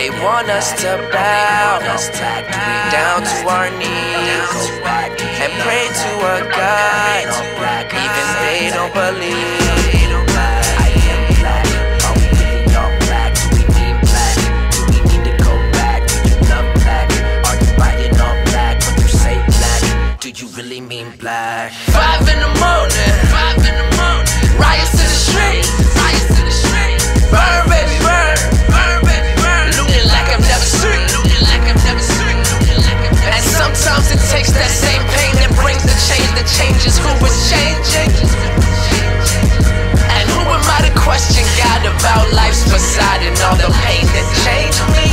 They want us to bow down to our knees and pray to a God even they don't believe. I am black. Are we changes who changing. And who am I to question God about life's facade and all the pain that changed me?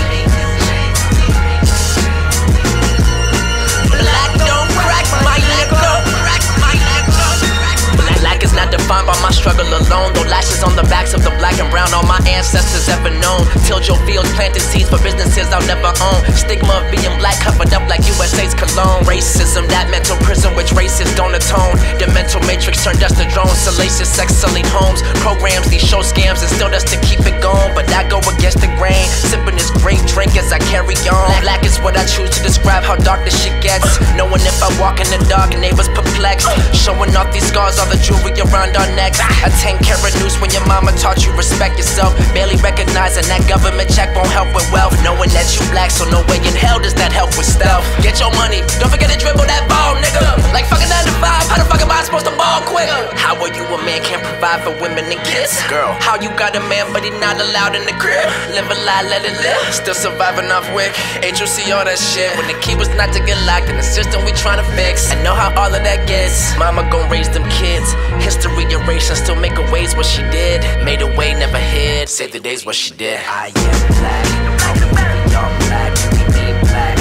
Black don't crack my liquor. Black is not defined by my struggle alone. Though lashes on the backs of the black and brown, all my ancestors ever known. Tilled your fields, planted seeds for businesses I'll never own. Stigma of being black covered up like USA's cologne. Racism, that mental prison which racists salacious sex selling homes. Programs, these show scams, and still us to keep it going. But I go against the grain, sipping this great drink as I carry on. Black is what I choose to describe how dark this shit gets. Knowing if I walk in the dark, neighbors perplexed. Showing off these scars, all the jewelry around our necks. A 10 carat noose when your mama taught you respect yourself. Barely recognizing that government check won't help with wealth. Knowing that you black, so no way in hell does that help with stealth. Get your money, don't forget to dribble that ball, nigga. Kids? Girl, how you got a man but he not allowed in the crib? Live a lie, let it live. Still surviving off WIC. HOC, all that shit. When the key was not to get locked in the system we tryna fix. I know how all of that gets. Mama gon' raise them kids. History erased and still make a ways what she did. Made a way, never hid. Save the days what she did. I am black. Are we really all black? We mean black?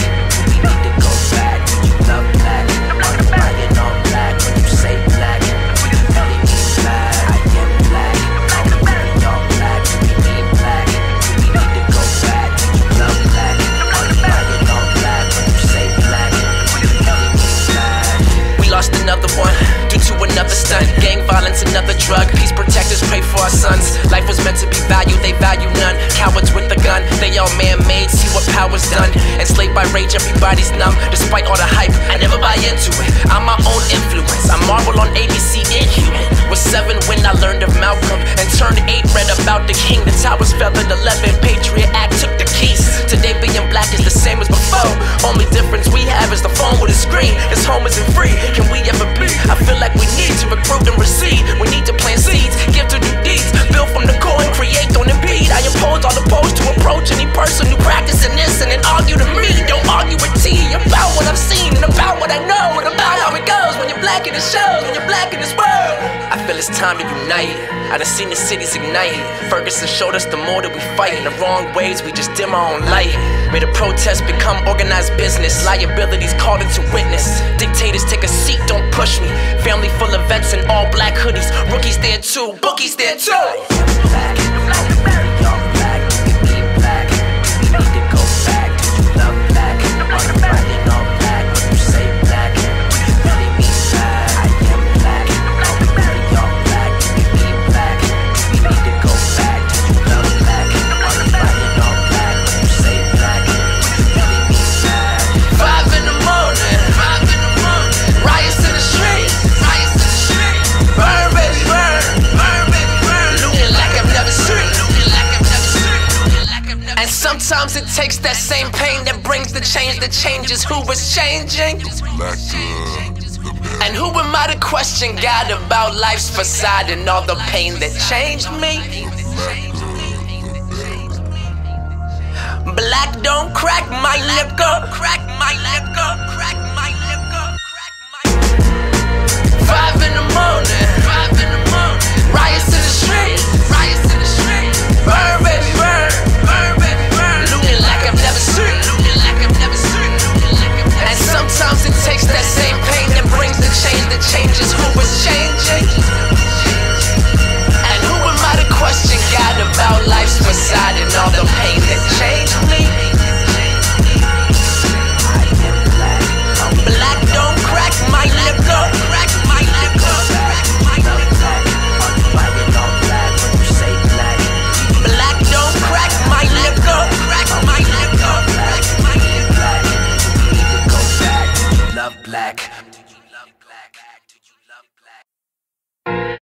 Another drug. Peace protectors pray for our sons. Life was meant to be valued, they value none. Cowards with a gun, they all man made. See what power's done. Enslaved by rage, everybody's numb. Despite all the hype, I never buy into it. I'm my own influence. I marvel on ABC Inhuman. Was seven when I learned of Malcolm and turned eight. Read about the king. The towers fell time to unite. I done seen the cities ignite. Ferguson showed us the more that we fight in the wrong ways, we just dim our own light. Made the protests become organized business. Liabilities called into witness. Dictators take a seat, don't push me. Family full of vets in all black hoodies. Rookies there too, bookies there too. Takes that same pain that brings the change that changes who is changing. Black the best. And who am I to question God about life's facade and all the pain that changed me? Black the best. Black don't crack my liquor, crack my liquor, crack